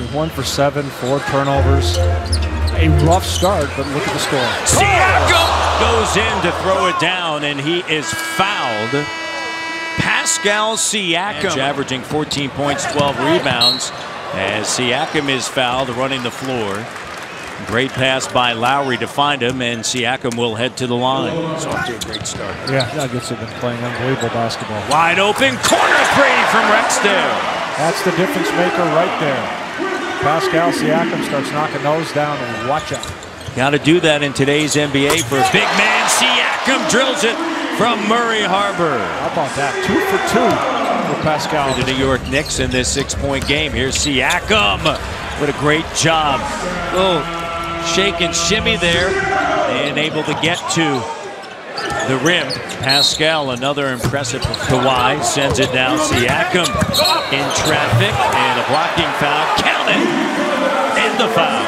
mean, one for seven, four turnovers. A rough start, but look at the score. Siakam goes in to throw it down, and he is fouled. Pascal Siakam averaging 14 points, 12 rebounds. As Siakam is fouled running the floor. Great pass by Lowry to find him, and Siakam will head to the line. It's off to a great start. Yeah, Nuggets have been playing unbelievable basketball. Wide open corner three from Rexdale. That's the difference maker right there. Pascal Siakam starts knocking those down, and watch out. Got to do that in today's NBA for big man. Siakam drills it from Murray Harbor. How about that? Two for two for Pascal. The New York Knicks in this six-point game. Here's Siakam. What a great job. Little shake and shimmy there. And able to get to the rim. Pascal, another impressive Kawhi sends it down. Siakam in traffic and a blocking foul. Count it. And the foul.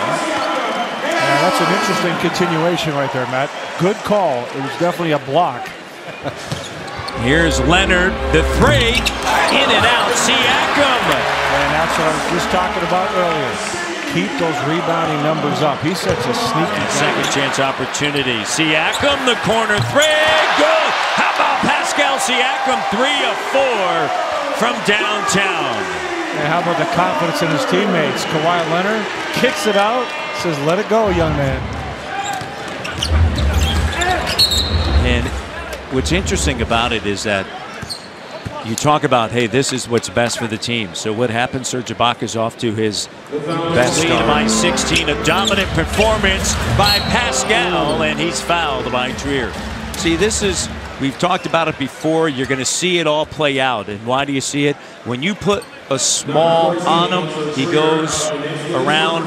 Yeah, that's an interesting continuation right there, Matt. Good call. It was definitely a block. Here's Leonard, the three, in and out, Siakam. And that's what I was just talking about earlier. Keep those rebounding numbers up. He sets a sneaky second chance opportunity. Siakam, the corner three, good. How about Pascal Siakam, three of four from downtown. And how about the confidence in his teammates? Kawhi Leonard kicks it out, says, let it go, young man. And what's interesting about it is that you talk about, hey, this is what's best for the team. So what happens? Serge Ibaka's off to his best lead by 16. A dominant performance by Pascal, and he's fouled by Trier. See, this is, we've talked about it before. You're going to see it all play out. And why do you see it? When you put a small on him, he goes around